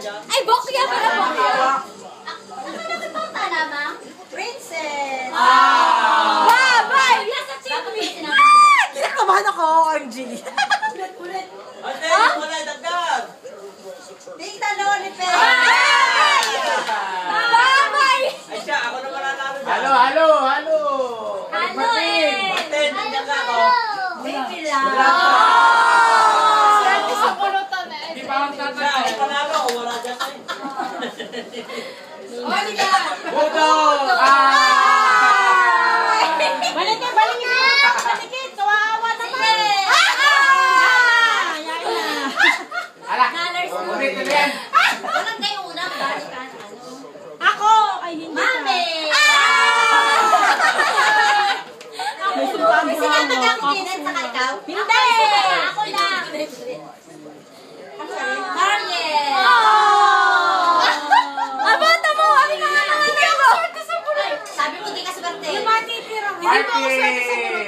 Ay, bokya pala, bokya. Princess! Babay! Ah! Kinakabahan ako, OMG. Ate, wala dagdag. Tita Lolipe! Babay! Ay siya, ako na mananalo dyan. Halo, halo, halo. Ano eh? Ate, nandiyan ka ako. Baby lang! ay hindi Mami! ka. Mami! Ah! May sumpang Gusto niya mo. mag-accident sa kalikaw? Hindi! Ako lang! Oh! oh! Ah, bata mo! Hindi ka nga nangyari ako! Sabi mo, sa buro.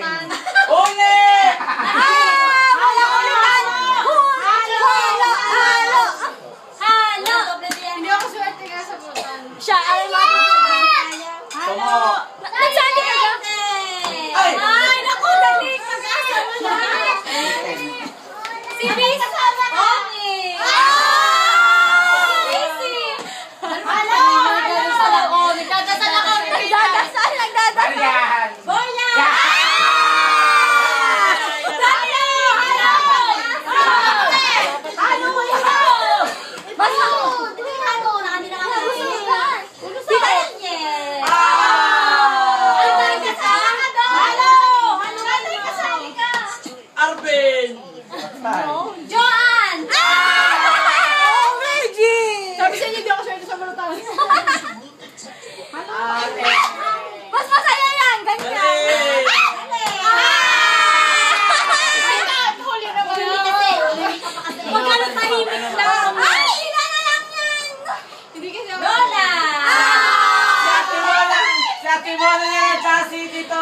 Sakimono, Yasasi, Tito,